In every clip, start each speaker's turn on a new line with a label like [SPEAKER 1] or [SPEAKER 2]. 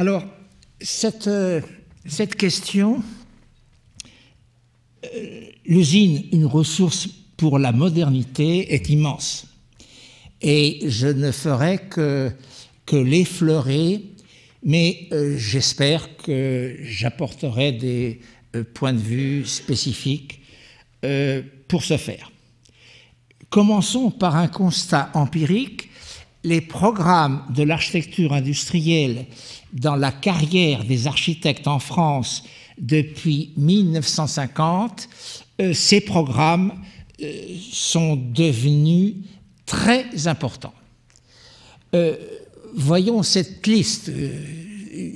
[SPEAKER 1] Alors, cette, euh, question, euh, l'usine, une ressource pour la modernité, est immense. Et je ne ferai que, que l'effleurer, mais euh, j'espère que j'apporterai des points de vue spécifiques pour ce faire. Commençons par un constat empirique. Les programmes de l'architecture industrielle dans la carrière des architectes en France depuis 1950, euh, ces programmes euh, sont devenus très importants. Euh, voyons cette liste.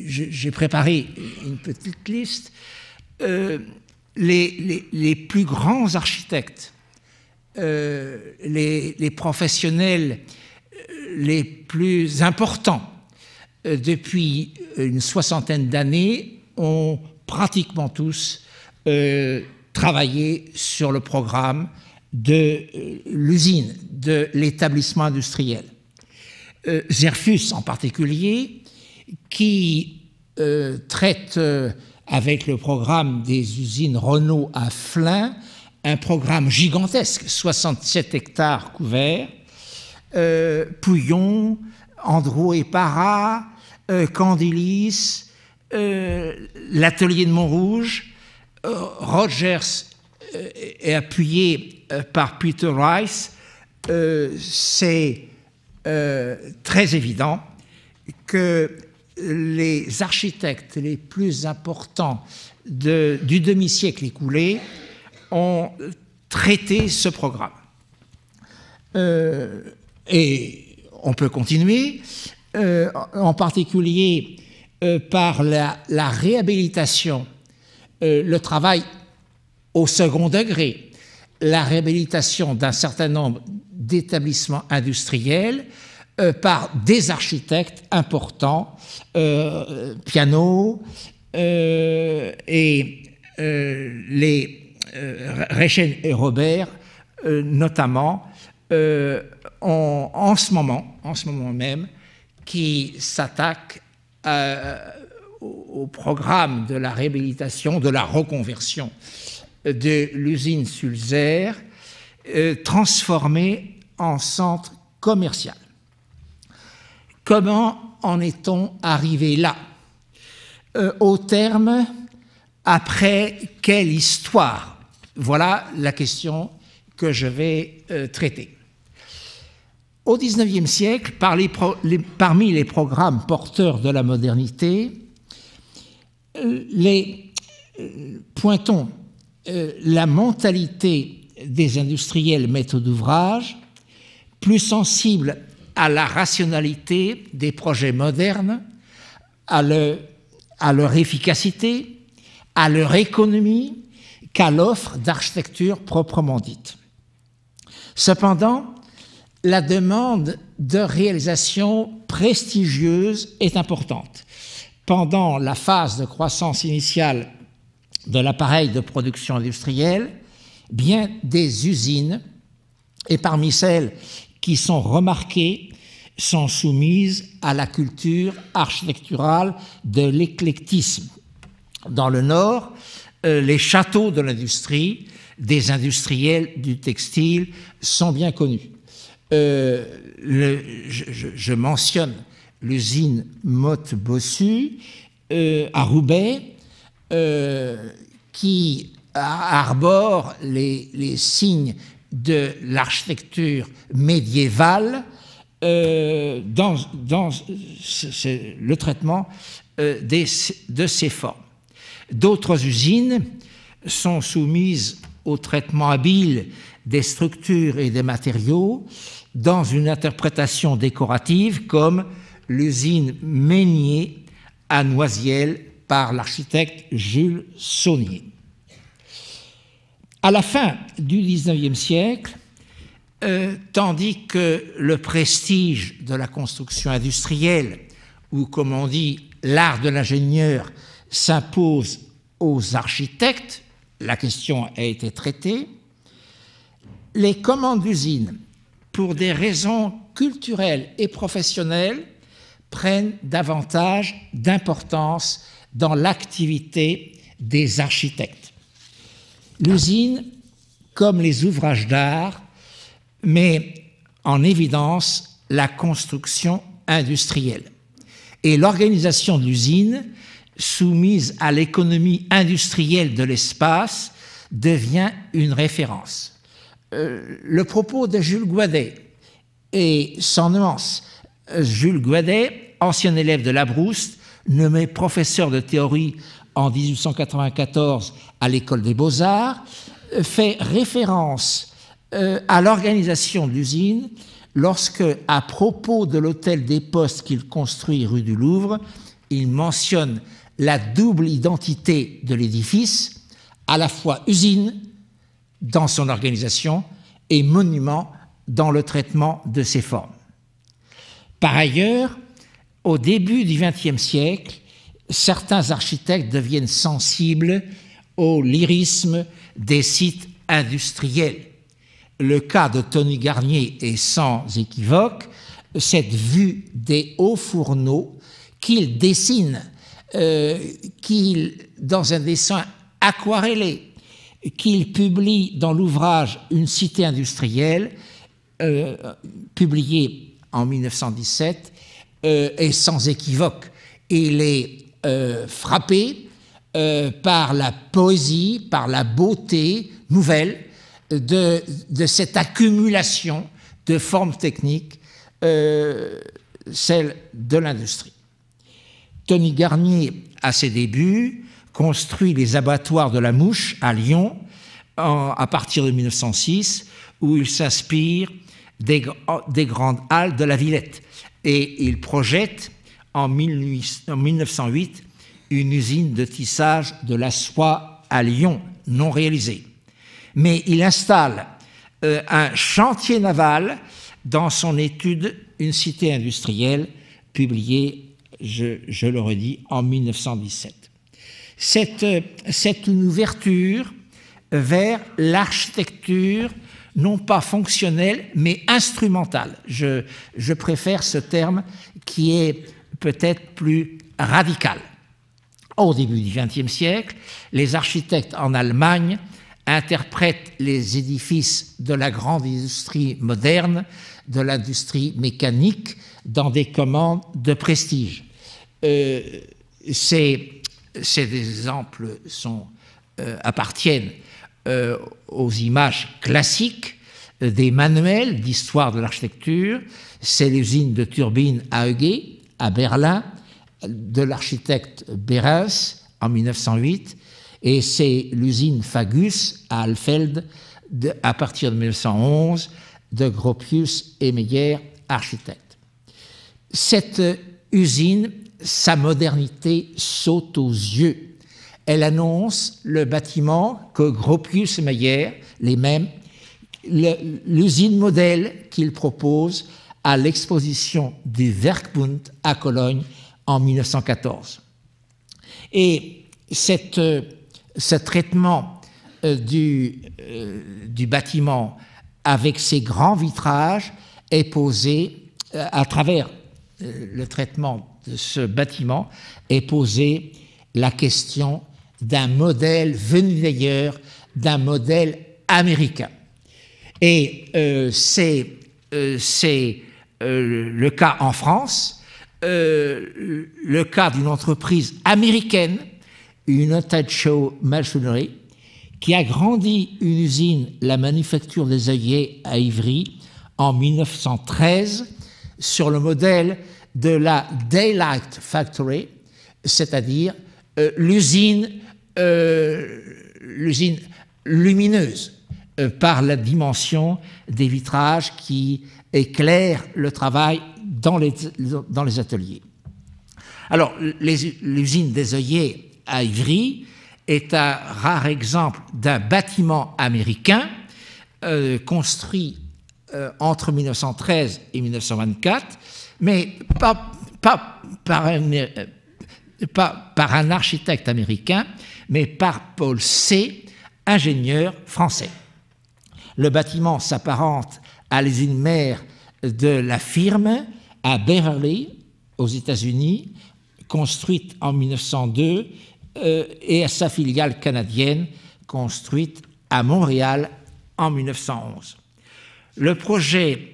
[SPEAKER 1] J'ai préparé une petite liste. Les, plus grands architectes, les, professionnels les plus importants depuis une soixantaine d'années, ont pratiquement tous euh, travaillé sur le programme de euh, l'usine, de l'établissement industriel. Zerfus en particulier, qui traite avec le programme des usines Renault à Flins, un programme gigantesque, 67 hectares couverts, Pouillon, Andro et Para, euh, Candilis, euh, l'atelier de Montrouge, euh, Rogers est appuyé par Peter Rice, c'est très évident que les architectes les plus importants du demi-siècle écoulé ont traité ce programme. et on peut continuer. Euh, en particulier euh, par la, réhabilitation, euh, le travail au second degré, la réhabilitation d'un certain nombre d'établissements industriels par des architectes importants, Piano et les Rechen et Robert notamment, en, ce moment, en ce moment même, qui s'attaque euh, au programme de la réhabilitation, de la reconversion de l'usine Sulzer, euh, transformée en centre commercial. Comment en est-on arrivé là? Euh, Au terme, après quelle histoire? Voilà la question que je vais traiter. Au XIXe siècle, parmi les programmes porteurs de la modernité, euh, les, euh, pointons euh, la mentalité des industriels maîtres d'ouvrage, plus sensibles à la rationalité des projets modernes, à, à leur efficacité, à leur économie, qu'à l'offre d'architecture proprement dite. Cependant, la demande de réalisation prestigieuse est importante. Pendant la phase de croissance initiale de l'appareil de production industrielle, bien des usines, et parmi celles qui sont remarquées, sont soumises à la culture architecturale de l'éclectisme. Dans le Nord, euh, les châteaux de l'industrie, des industriels du textile, sont bien connus. Euh, je, mentionne l'usine Motte-Bossu euh, à Roubaix, euh, qui arbore les, signes de l'architecture médiévale dans, le traitement de ces formes. D'autres usines sont soumises au traitement habile des structures et des matériaux dans une interprétation décorative comme l'usine Meignier à Noisiel par l'architecte Jules Saunier. À la fin du XIXe siècle, euh, tandis que le prestige de la construction industrielle, ou comme on dit l'art de l'ingénieur, s'impose aux architectes, la question a été traitée, les commandes d'usines pour des raisons culturelles et professionnelles, prennent davantage d'importance dans l'activité des architectes. L'usine, comme les ouvrages d'art, met en évidence la construction industrielle. Et l'organisation de l'usine, soumise à l'économie industrielle de l'espace, devient une référence. Le propos de Jules Guadet et son nuance. Jules Guadet, ancien élève de Labrouste, nommé professeur de théorie en 1894 à l'école des beaux-arts, fait référence euh, à l'organisation de l'usine lorsque, à propos de l'hôtel des postes qu'il construit rue du Louvre, il mentionne la double identité de l'édifice, à la fois usine dans son organisation et monument dans le traitement de ses formes. Par ailleurs, au début du XXe siècle, certains architectes deviennent sensibles au lyrisme des sites industriels. Le cas de Tony Garnier est sans équivoque cette vue des hauts fourneaux qu'il dessine, euh, qu'il, dans un dessin aquarellé, qu'il publie dans l'ouvrage Une cité industrielle, euh, publié en 1917, euh, est sans équivoque. Il est euh, frappé par la poésie, par la beauté nouvelle de, de cette accumulation de formes techniques, celle de l'industrie. Tony Garnier, à ses débuts, construit les abattoirs de la Mouche à Lyon à partir de 1906, où il s'inspire des, grandes halles de la Villette. Et il projette en, 1908 une usine de tissage de la soie à Lyon, non réalisée. Mais il installe euh, un chantier naval dans son étude Une cité industrielle, publiée, je, je le redis, en 1917. Cette une ouverture vers l'architecture non pas fonctionnelle, mais instrumentale. Je, je préfère ce terme qui est peut-être plus radical. Au début du XXe siècle, les architectes en Allemagne interprètent les édifices de la grande industrie moderne, de l'industrie mécanique, dans des commandes de prestige. Euh, ces, ces, exemples euh, appartiennent euh, aux images classiques euh, des manuels d'histoire de l'architecture. C'est l'usine de turbines à Eugué, à Berlin, de l'architecte Berens en 1908, et c'est l'usine Fagus à Alfeld à partir de 1911 de Gropius et Meyer. Cette usine, sa modernité saute aux yeux elle annonce le bâtiment que Gropius Meyer, les mêmes, l'usine modèle qu'il propose à l'exposition du Werkbund à Cologne en 1914. Et cette, ce traitement euh, du, euh, du, bâtiment avec ses grands vitrages est posé euh, à travers le traitement de ce bâtiment est posé la question d'un modèle venu d'ailleurs, d'un modèle américain. Et euh, c'est euh, euh, le cas en France, le cas d'une entreprise américaine, United Show Machinery, qui a grandi une usine, la manufacture des œillets à Ivry, en 1913, sur le modèle de la Daylight Factory, c'est-à-dire l'usine euh, l'usine lumineuse euh, par la dimension des vitrages qui éclairent le travail dans les, ateliers. Alors, l'usine des œillets à Ivry est un rare exemple d'un bâtiment américain euh, entre 1913 et 1924, mais pas, pas, par un, pas par un architecte américain, mais par Paul C., ingénieur français. Le bâtiment s'apparente à l'usine mère de la firme à Beverly, aux États-Unis, construite en 1902, et à sa filiale canadienne, construite à Montréal en 1911. Le projet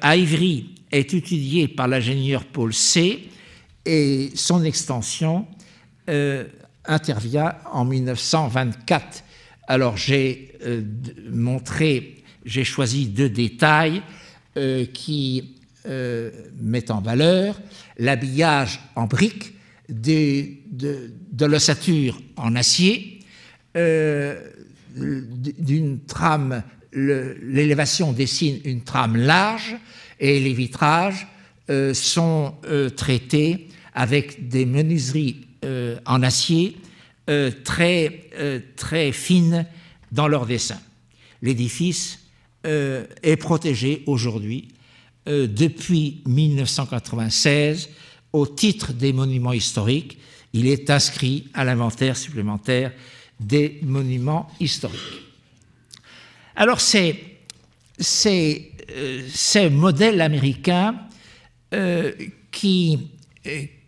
[SPEAKER 1] à Ivry est étudié par l'ingénieur Paul C. et son extension intervient en 1924. Alors j'ai montré, j'ai choisi deux détails qui euh, met en valeur l'habillage en briques de, de, l'ossature en acier, euh, d'une trame, l'élévation dessine une trame large et les vitrages euh, sont traités avec des menuiseries en acier très, fines dans leur dessin. L'édifice est protégé aujourd'hui euh, depuis 1996 au titre des monuments historiques. Il est inscrit à l'inventaire supplémentaire des monuments historiques. Alors ces, ces, euh, ces modèles américains euh, qui,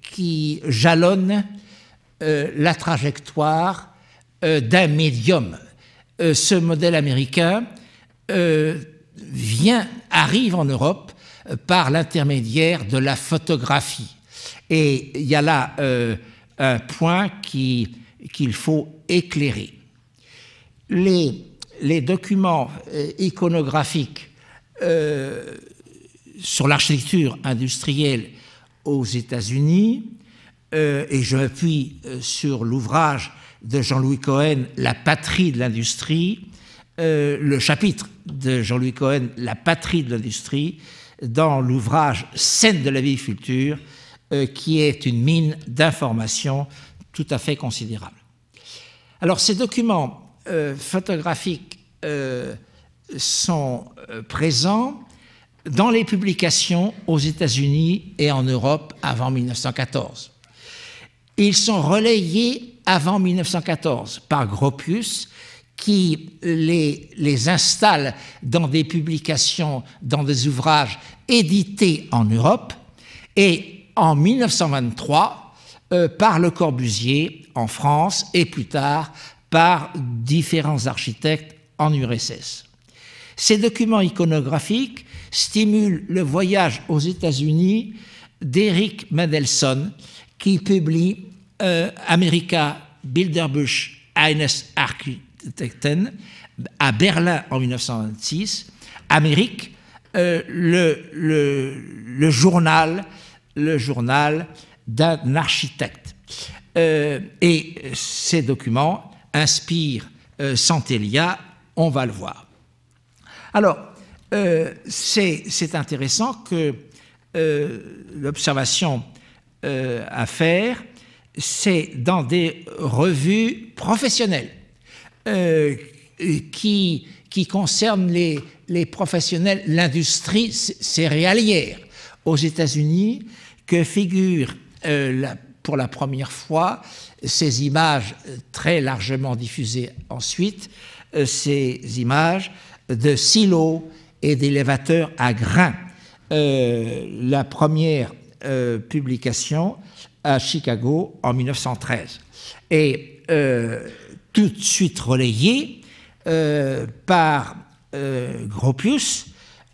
[SPEAKER 1] qui jalonnent la trajectoire d'un médium. ce modèle américain vient, arrive en Europe par l'intermédiaire de la photographie. Et il y a là euh, un point qu'il faut éclairer. Les, les documents euh, iconographiques euh, sur l'architecture industrielle aux États-Unis, et je m'appuie sur l'ouvrage de Jean-Louis Cohen, La patrie de l'industrie, le chapitre de Jean-Louis Cohen, La patrie de l'industrie, dans l'ouvrage Scène de la vie future, euh, qui est une mine d'informations tout à fait considérable. Alors ces documents euh, photographiques euh, sont présents dans les publications aux États-Unis et en Europe avant 1914. Ils sont relayés avant 1914 par Gropius qui les, installe dans des publications, dans des ouvrages édités en Europe, et en 1923 euh, par Le Corbusier en France, et plus tard par différents architectes en URSS. Ces documents iconographiques stimulent le voyage aux États-Unis d'Eric Mendelssohn, qui publie euh, America Bilderbuch eines Architekten à Berlin en 1926, Amérique, euh, le, journal d'un architecte. Euh, et ces documents inspirent euh, Santelia, on va le voir. Alors, c'est intéressant que l'observation à faire, c'est dans des revues professionnelles. Euh, qui, qui concerne les, les professionnels, l'industrie céréalière aux États-Unis, que figurent euh, pour la première fois ces images euh, très largement diffusées ensuite, ces images de silos et d'élévateurs à grains. la première publication à Chicago en 1913. Et tout de suite relayé euh, par euh, Gropius,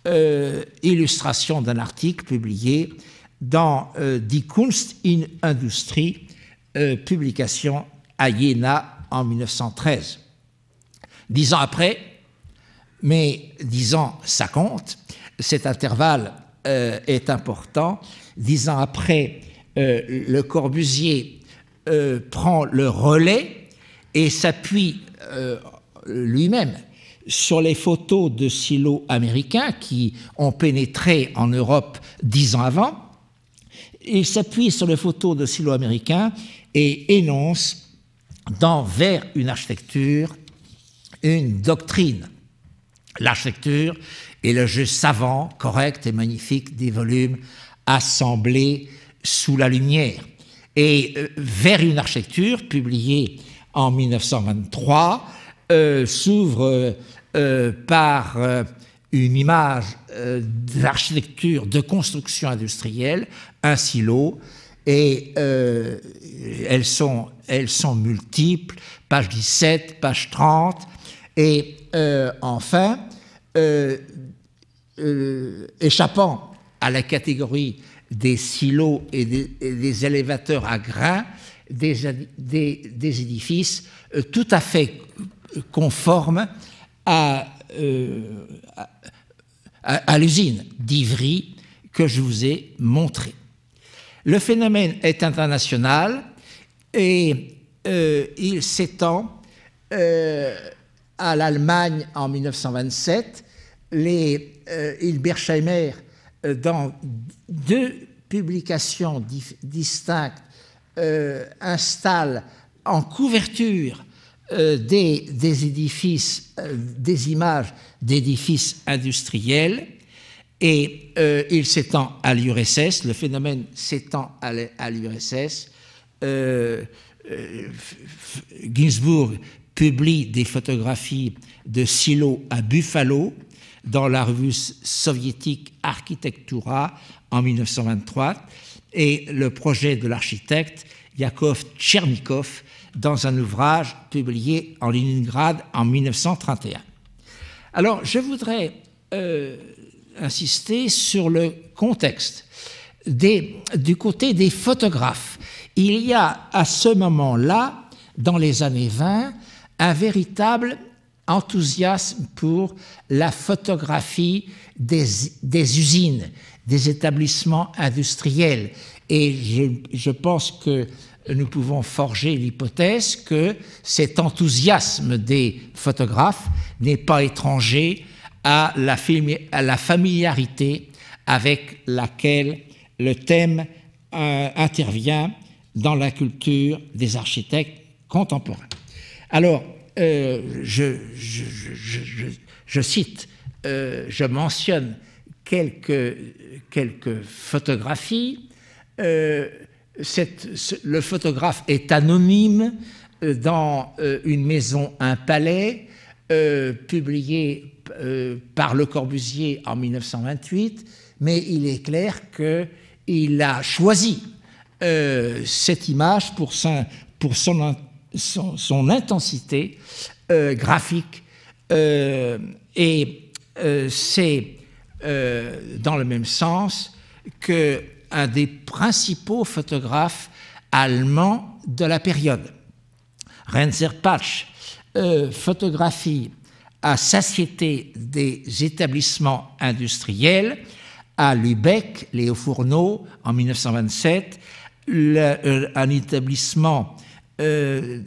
[SPEAKER 1] euh, illustration d'un article publié dans Die Kunst in Industrie, publication à Jena en 1913. Dix ans après, mais dix ans ça compte, cet intervalle est important. Dix ans après, Le Corbusier prend le relais et s'appuie euh, lui-même sur les photos de silos américains qui ont pénétré en Europe dix ans avant. Il s'appuie sur les photos de silos américains et énonce dans Vers une architecture une doctrine. L'architecture est le jeu savant, correct et magnifique des volumes assemblés sous la lumière. Et euh, Vers une architecture, publié en 1923 euh, s'ouvre euh, par une image d'architecture de construction industrielle, un silo, et elles, sont, elles sont multiples, page 17, page 30, et enfin, échappant à la catégorie des silos et des, élévateurs à grains, des, édifices euh, tout à fait conformes euh, à, l'usine d'Ivry que je vous ai montré. Le phénomène est international et euh, il s'étend à l'Allemagne en 1927. Les euh, dans deux publications distinctes, euh, installe en couverture euh, des, édifices, des images d'édifices industriels, et il s'étend à l'URSS, le phénomène s'étend à l'URSS. Ginsburg publie des photographies de silos à Buffalo, dans la revue soviétique Architectura en 1923 et le projet de l'architecte Yakov Tchernikov dans un ouvrage publié en Leningrad en 1931. Alors, je voudrais euh, insister sur le contexte. du côté des photographes, il y a à ce moment-là, dans les années 20, un véritable enthousiasme pour la photographie des, usines, des établissements industriels. Et je, pense que nous pouvons forger l'hypothèse que cet enthousiasme des photographes n'est pas étranger à la, familiarité avec laquelle le thème euh, intervient dans la culture des architectes contemporains. Alors, euh, je, cite, euh, je mentionne quelques, quelques photographies. Le photographe est anonyme dans une maison, un palais, publié par Le Corbusier en 1928, mais il est clair qu'il a choisi cette image pour son, intensité euh, graphique. Euh, et euh, c'est dans le même sens qu'un des principaux photographes allemands de la période. Renzer Patch photographie à satiété des établissements industriels à Lübeck, Léo Fourneau, en 1927, un établissement euh,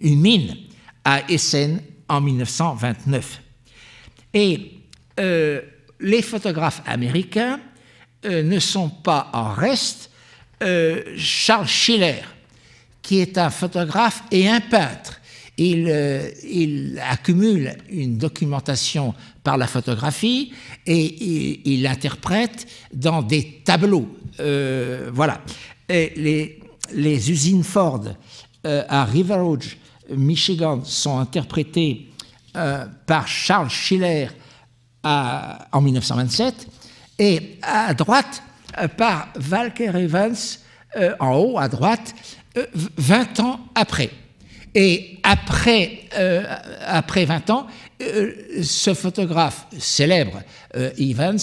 [SPEAKER 1] une mine à Essen en 1929. Et euh, les photographes américains euh, ne sont pas en reste. Charles Schiller, qui est un photographe et un peintre, il, il, accumule une documentation par la photographie et il, interprète dans des tableaux. voilà. Les, usines Ford euh, à River Rouge, Michigan, sont interprétés euh, par Charles Schiller en 1927, et à droite euh, par Walker Evans, en haut à droite, 20 ans après. Et après, après 20 ans, ce photographe célèbre, Evans,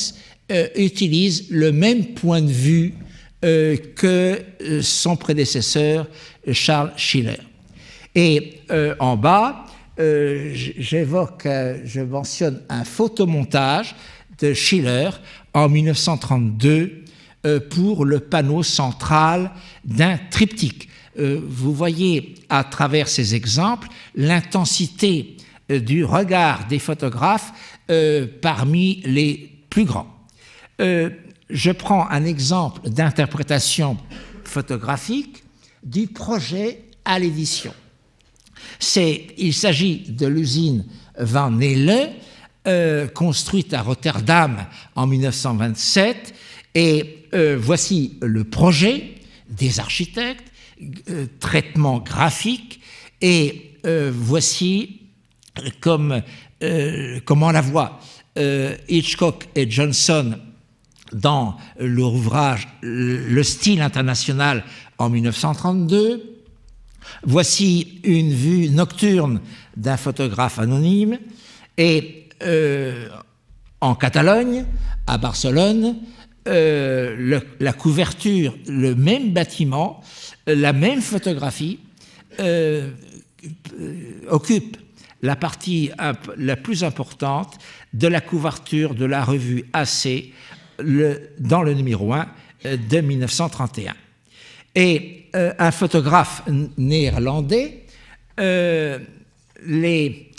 [SPEAKER 1] utilise le même point de vue que son prédécesseur Charles Schiller. Et euh, en bas, euh, j'évoque, euh, je mentionne un photomontage Schiller en 1932 pour le panneau central d'un triptyque. vous voyez à travers ces exemples l'intensité du regard des photographes parmi les plus grands. je prends un exemple d'interprétation photographique du projet à l'édition. il s'agit de l'usine Van Nelle, euh, construite à Rotterdam en 1927, et euh, voici le projet des architectes, euh, traitement graphique, et voici comme, comment la voit Hitchcock et Johnson dans leur ouvrage Le style international en 1932. Voici une vue nocturne d'un photographe anonyme en Catalogne, à Barcelone, euh, la couverture, le même bâtiment, la même photographie euh, occupe la partie la plus importante de la couverture de la revue AC dans le numéro 1 euh, de 1931. Et un photographe néerlandais, les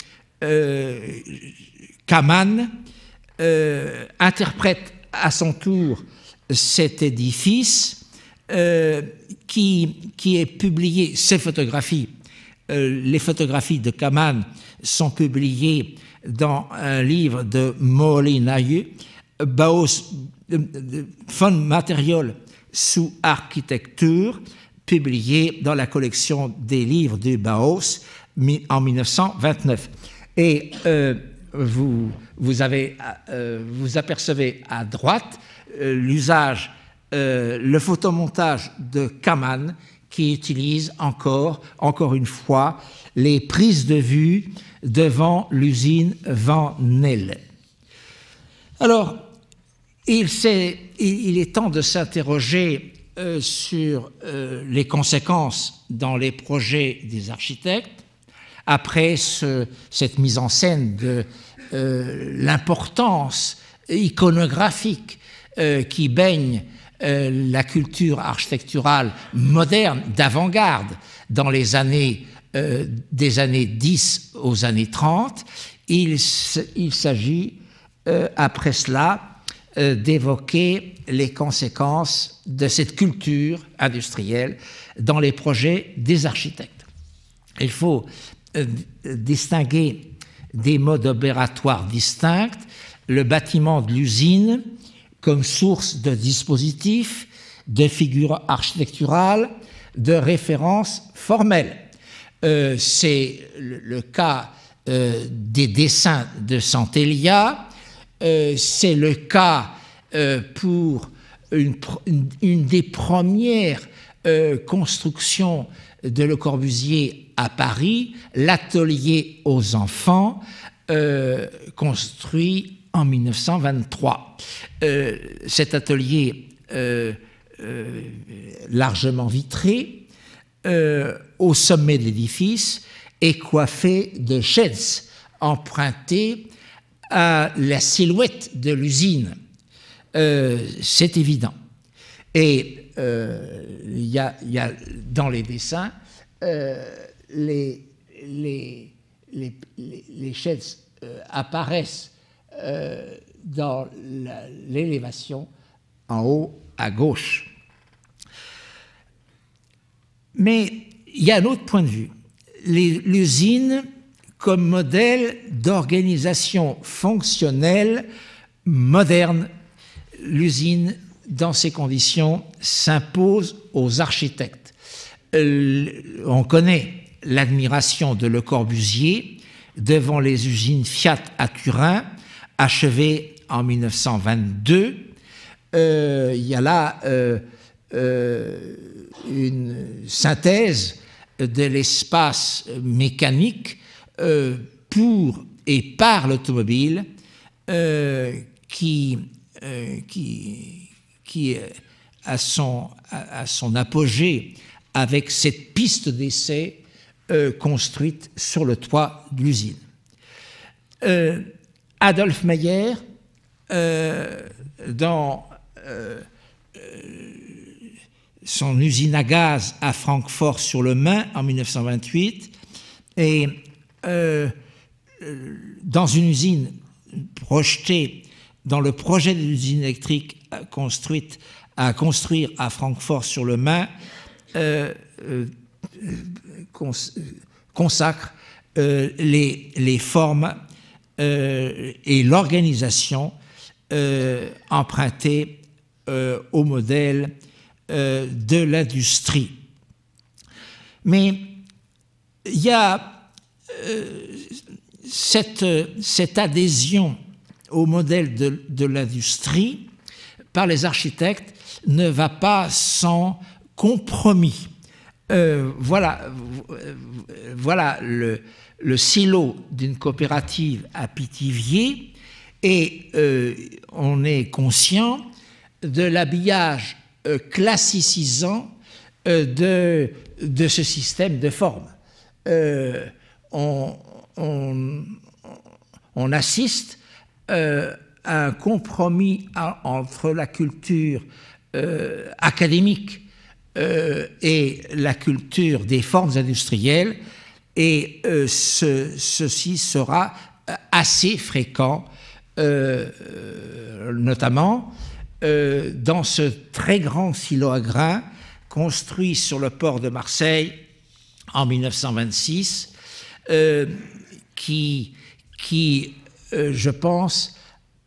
[SPEAKER 1] Kaman, interprète à son tour cet édifice euh, qui, qui, est publié, ces photographies, euh, les photographies de Kaman sont publiées dans un livre de Molinayu, Baos von Material sous architecture, publié dans la collection des livres de Baos en 1929. Et euh, euh, vous apercevez à droite euh, l'usage, euh, le photomontage de Kaman qui utilise encore, encore une fois, les prises de vue devant l'usine Van Nelle. Alors, il est temps de s'interroger sur les conséquences dans les projets des architectes après cette mise en scène de euh, l'importance iconographique euh, qui baigne euh, la culture architecturale moderne d'avant-garde dans les années des années 10 aux années 30, il, il s'agit après cela d'évoquer les conséquences de cette culture industrielle dans les projets des architectes. Il faut distinguer des modes opératoires distincts, le bâtiment de l'usine comme source de dispositifs, de figures architecturales, de références formelles. Euh, c'est le, cas euh, des dessins de Santelia, c'est le cas pour une, des premières constructions de Le Corbusier à Paris, l'atelier aux enfants, euh, construit en 1923. Euh, cet atelier euh, largement vitré, au sommet de l'édifice, est coiffé de sheds empruntés à la silhouette de l'usine. C'est évident. Et il y, a, dans les dessins les, les, les, euh, apparaissent euh, dans l'élévation en haut à gauche. Mais il y a un autre point de vue. L'usine comme modèle d'organisation fonctionnelle moderne, l'usine dans ces conditions s'impose aux architectes. Euh, on connaît l'admiration de Le Corbusier devant les usines Fiat à Turin, achevées en 1922. Euh, il y a là euh, euh, une synthèse de l'espace mécanique pour et par l'automobile qui, qui, son apogée avec cette piste d'essai euh, construite sur le toit de l'usine. Euh, Adolphe Meyer, euh, dans son usine à gaz à Francfort sur le Main en 1928, et dans une usine projetée dans le projet de l'usine électrique construite à construire à Francfort sur le Main, consacre euh, les, formes euh, et l'organisation euh, empruntées au modèle de l'industrie. Mais il y a cette, cette, adhésion au modèle de, l'industrie par les architectes ne va pas sans compromis. Euh, voilà, le, silo d'une coopérative à Pithiviers et euh, on est conscient de l'habillage euh, classicisant de, ce système de forme. On, assiste à un compromis entre la culture académique et la culture des formes industrielles et euh, ceci sera euh, assez fréquent, euh, notamment dans ce très grand silo à grains construit sur le port de Marseille en 1926, qui, qui je pense,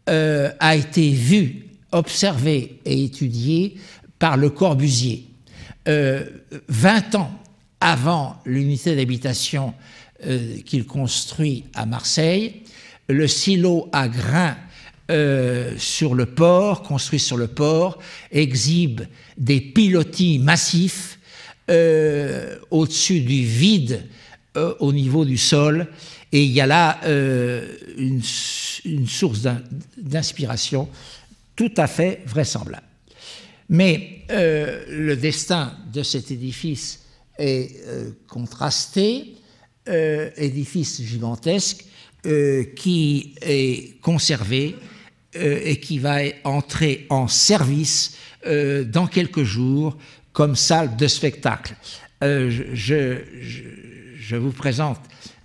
[SPEAKER 1] a été vu, observé et étudié par Le Corbusier. 20 ans avant l'unité d'habitation euh, qu'il construit à Marseille, le silo à grains euh, sur le port, construit sur le port, exhibe des pilotis massifs euh, au-dessus du vide au niveau du sol, et il y a là une, source d'inspiration tout à fait vraisemblable. Mais le destin de cet édifice est euh, contrasté, euh, édifice gigantesque euh, qui est conservé et qui va entrer en service dans quelques jours comme salle de spectacle. Je, je, vous présente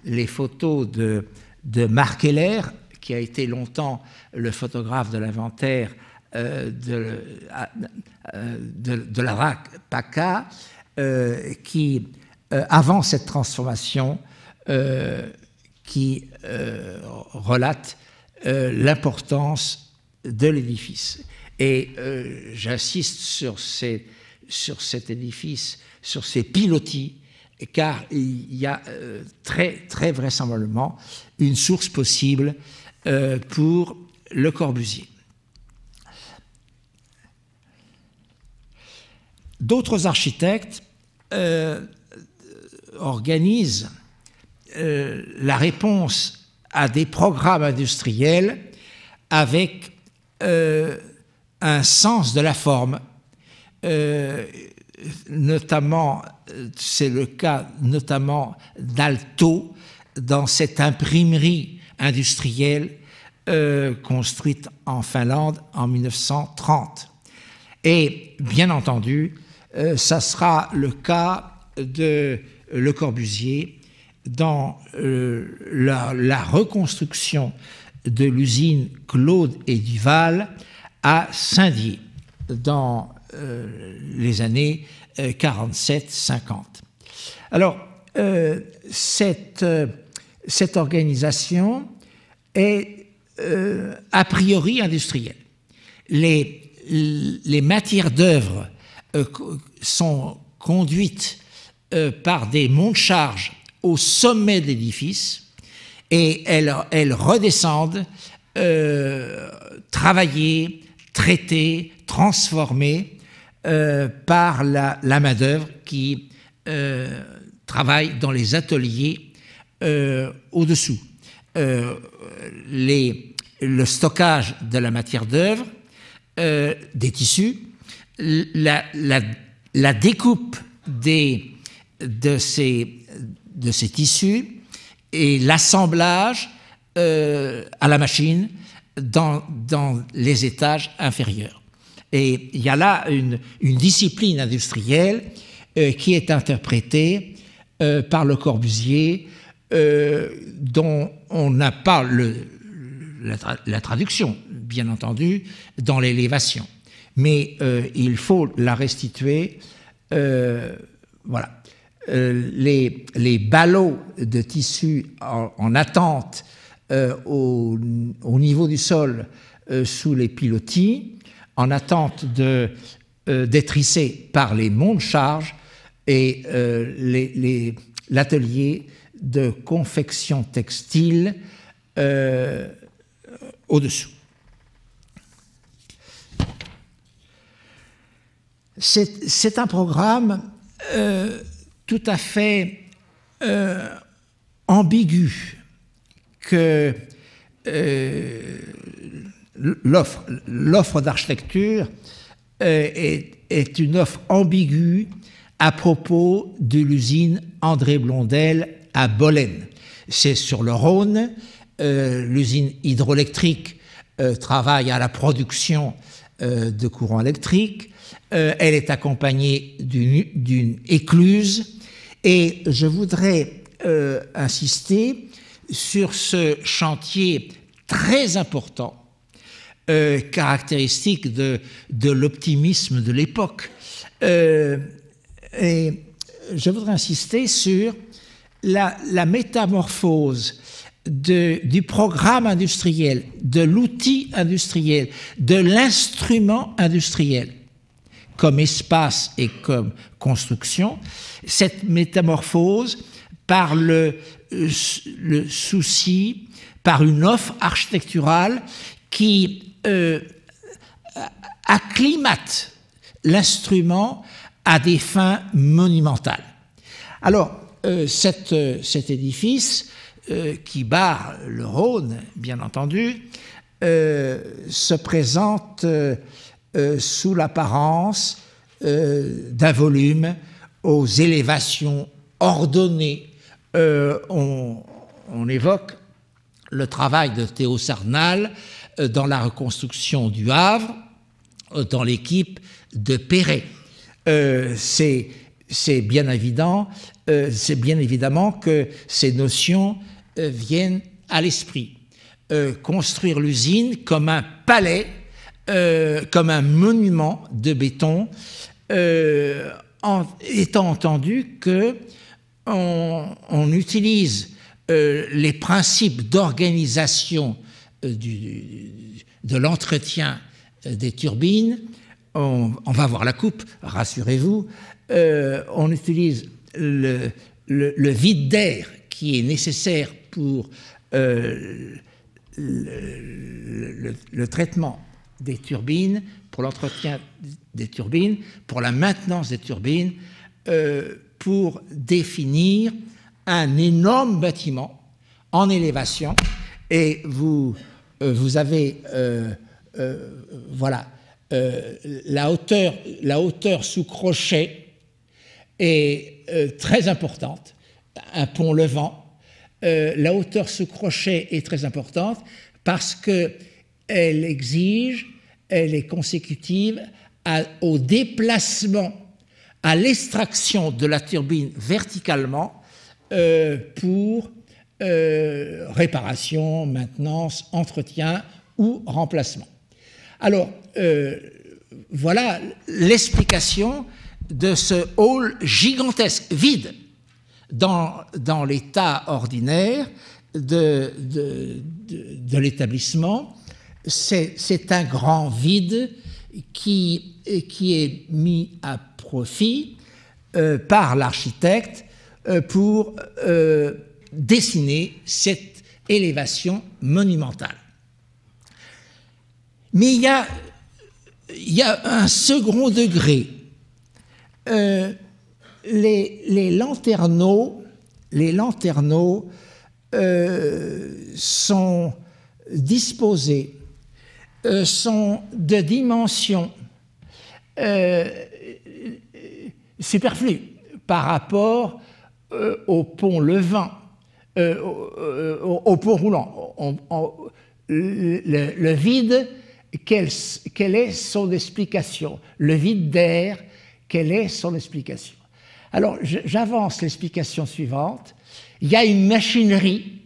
[SPEAKER 1] les photos de, de Marc Heller, qui a été longtemps le photographe de l'inventaire de, de, de, la PACA, euh, qui, euh, avant cette transformation, euh, qui relate l'importance de l'édifice. Et j'insiste sur, sur cet édifice, sur ces pilotis, car il y a très, très vraisemblablement une source possible pour Le Corbusier. D'autres architectes euh, organise euh, la réponse à des programmes industriels avec euh, un sens de la forme, notamment, c'est le cas notamment d'Alto dans cette imprimerie industrielle construite en Finlande en 1930. Et bien entendu, euh, ça sera le cas de Le Corbusier dans euh, la, reconstruction de l'usine Claude et Duval à Saint-Dié dans euh, les années 47-50. Alors, cette, cette, organisation est a priori industrielle. Les, les matières d'œuvre euh, sont conduites euh, par des monts-charges au sommet de l'édifice et elles, redescendent euh, travaillées, traitées, transformées par la, la main-d'œuvre qui travaille dans les ateliers au-dessous. le stockage de la matière d'œuvre, des tissus, la, découpe de, ces, tissus et l'assemblage euh, à la machine dans, les étages inférieurs. Et il y a là une, discipline industrielle euh, qui est interprétée euh, par le Corbusier, dont on n'a pas la, traduction, bien entendu, dans l'élévation mais euh, il faut la restituer. Euh, voilà. Euh, les, les, ballots de tissu en, attente au, au, niveau du sol sous les pilotis, en attente d'être hissés par les monts de charge et l'atelier de confection textile au-dessous. C'est un programme tout à fait ambigu que l'offre d'architecture est, une offre ambiguë à propos de l'usine André Blondel à Bolène. C'est sur le Rhône. Euh, l'usine hydroélectrique euh, travaille à la production euh, de courant électrique. Elle est accompagnée d'une écluse. Et je voudrais insister sur ce chantier très important, caractéristique de, de l'optimisme de l'époque. et je voudrais insister sur la, métamorphose du programme industriel, de l'outil industriel, de l'instrument industriel comme espace et comme construction, cette métamorphose par le, souci, par une offre architecturale qui euh, acclimate l'instrument à des fins monumentales. Alors, euh, euh, cet édifice, euh, qui barre le Rhône, bien entendu, se présente sous l'apparence d'un volume aux élévations ordonnées. On, on, évoque le travail de Théo Sarnal dans la reconstruction du Havre, dans l'équipe de Perret. C'est bien évident, euh, c'est bien évidemment que ces notions euh, viennent à l'esprit. Euh, construire l'usine comme un palais, comme un monument de béton, en, étant entendu que on, utilise les principes d'organisation de l'entretien des turbines. On, va voir la coupe, rassurez-vous, euh, on utilise le, vide d'air qui est nécessaire pour euh, le, traitement des turbines, pour l'entretien des turbines, pour la maintenance des turbines, euh, pour définir un énorme bâtiment en élévation. Et vous, vous avez, voilà, la, hauteur, la hauteur sous crochet est euh, très importante, un pont levant. Euh, la hauteur sous crochet est très importante parce qu'elle exige, elle est consécutive au déplacement, à l'extraction de la turbine verticalement euh, pour réparation, maintenance, entretien ou remplacement. Alors, voilà l'explication de ce hall gigantesque, vide, dans, l'état ordinaire de, l'établissement. C'est un grand vide qui, est mis à profit euh, par l'architecte euh, pour euh, dessiner cette élévation monumentale. Mais il y a, un second degré les, les, les lanterneaux euh, sont disposés, euh, sont de dimension superflue par rapport au pont levant, au, pont roulant. le, vide, quelle, quelle, est son explication? Le vide d'air quelle est son explication? Alors, j'avance l'explication suivante. Il y a une machinerie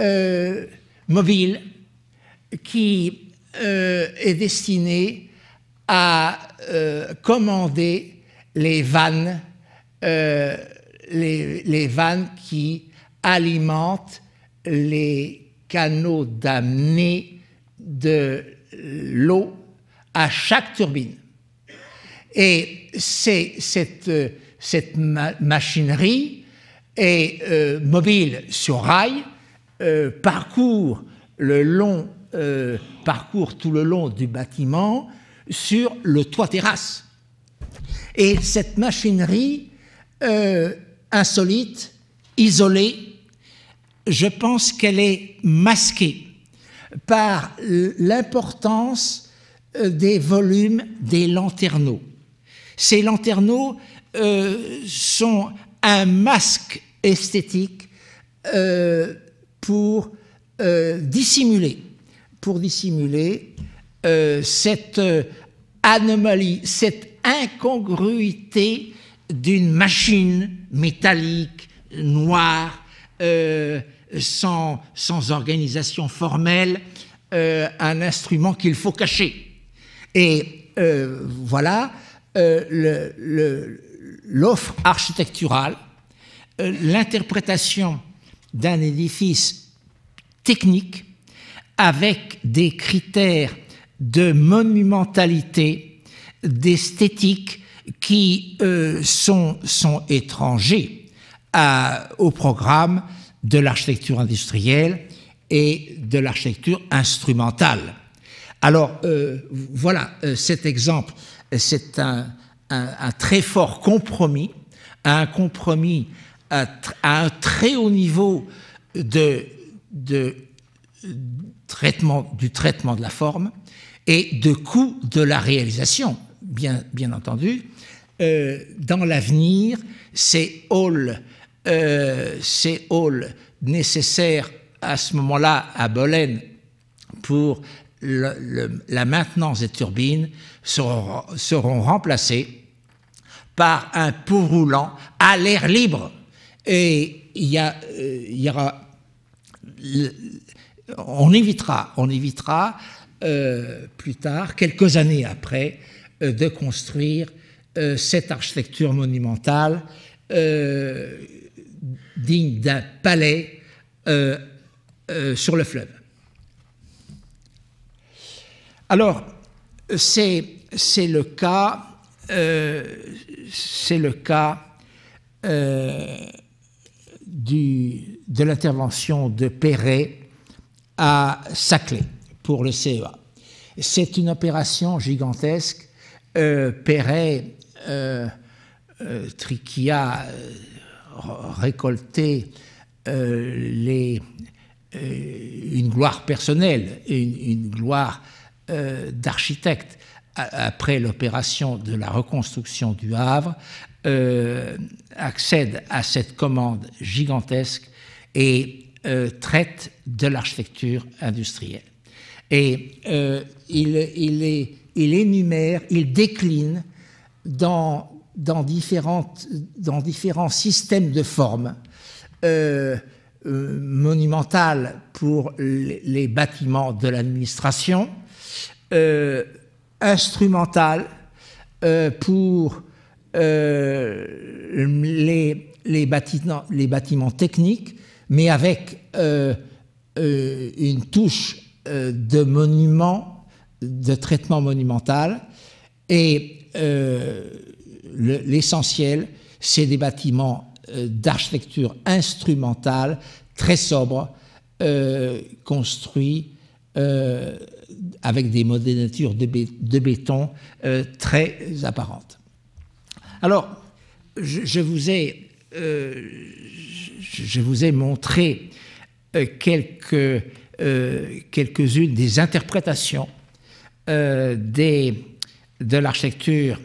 [SPEAKER 1] euh, mobile qui euh, est destinée à euh, commander les vannes, les, les, vannes qui alimentent les canaux d'amener de l'eau à chaque turbine. Et cette, cette machinerie est euh, mobile sur rail, euh, parcourt le long parcourt tout le long du bâtiment sur le toit terrasse. Et cette machinerie insolite, isolée, je pense qu'elle est masquée par l'importance des volumes des lanterneaux. Ces lanterneaux euh, sont un masque esthétique euh, pour euh, dissimuler, pour dissimuler cette anomalie, cette incongruité d'une machine métallique, noire, sans, sans, organisation formelle, un instrument qu'il faut cacher. Et voilà, l'offre architecturale, euh, l'interprétation d'un édifice technique avec des critères de monumentalité, d'esthétique qui euh, sont, sont, étrangers au programme de l'architecture industrielle et de l'architecture instrumentale. Alors euh, voilà cet exemple c'est un, très fort compromis, un compromis à, un très haut niveau de, traitement, du traitement de la forme et de coût de la réalisation, bien, bien entendu. Euh, dans l'avenir, ces halls, euh, ces halls nécessaires à ce moment-là à Bolène pour la maintenance des turbines seront, seront, remplacés par un pot roulant à l'air libre. Et il y, a, euh, il y aura. On évitera, euh, plus tard, quelques années après, euh, de construire cette architecture monumentale digne d'un palais sur le fleuve. Alors, c'est le cas, euh, c'est le cas euh, de l'intervention de Perret à Saclay pour le CEA. C'est une opération gigantesque. Euh, Perret, euh, a récolté les, une gloire personnelle, une, une gloire euh, d'architectes après l'opération de la reconstruction du Havre euh, accède à cette commande gigantesque et euh, traite de l'architecture industrielle. Et il, il, énumère, il décline dans, dans, différentes, différents systèmes de formes monumentales pour les bâtiments de l'administration, euh, instrumentale euh, pour euh, les, bâtiments, techniques, mais avec une touche de monument, de traitement monumental. Et l'essentiel, c'est des bâtiments d'architecture instrumentale très sobres, construits avec des modélatures de, béton euh, très apparentes. Alors, je, vous, ai, euh, je vous ai montré euh, quelques, quelques-unes des interprétations des, de l'architecture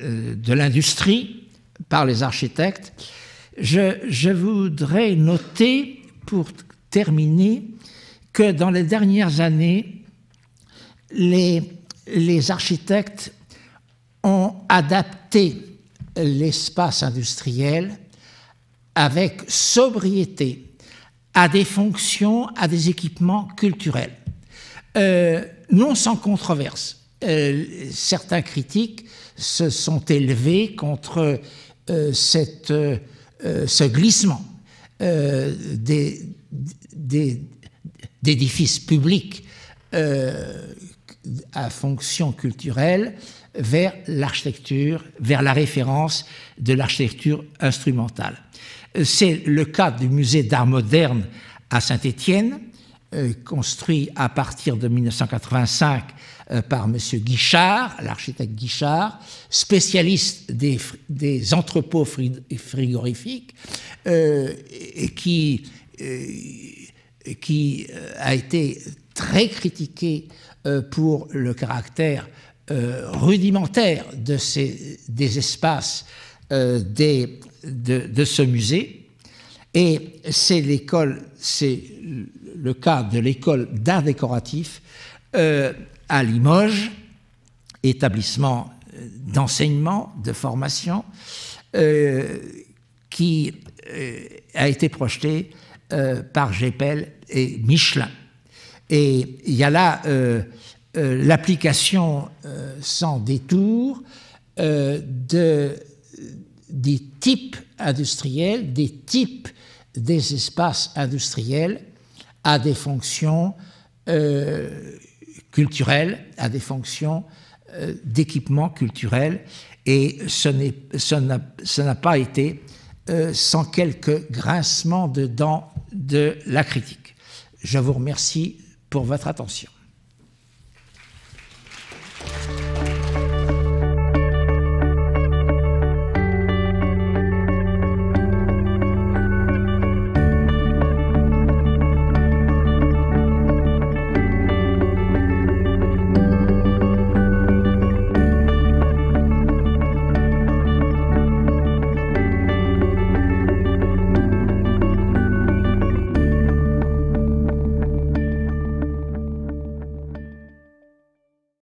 [SPEAKER 1] de l'industrie par les architectes. Je, je, voudrais noter, pour terminer, que dans les dernières années, les, architectes ont adapté l'espace industriel avec sobriété à des fonctions, à des équipements culturels. Euh, non sans controverse. Euh, certains critiques se sont élevés contre euh, cette, ce glissement d'édifices publics à fonction culturelle vers l'architecture, vers la référence de l'architecture instrumentale. C'est le cas du musée d'art moderne à Saint-Étienne, construit à partir de 1985 par M. Guichard, l'architecte Guichard, spécialiste des, entrepôts frigorifiques, qui, qui a été très critiqué pour le caractère rudimentaire de ces, des espaces des, de, de, ce musée. Et c'est l'école, c'est le cas de l'école d'art décoratif euh, à Limoges, établissement d'enseignement, de formation, euh, qui euh, a été projeté euh, par Gépel et Michelin. Et il y a là euh, euh, l'application sans détour de, des types industriels, des types des espaces industriels à des fonctions euh, culturelles, à des fonctions euh, d'équipement culturel, et ce n'a pas été euh, sans quelques grincements de dents de la critique. Je vous remercie pour votre attention.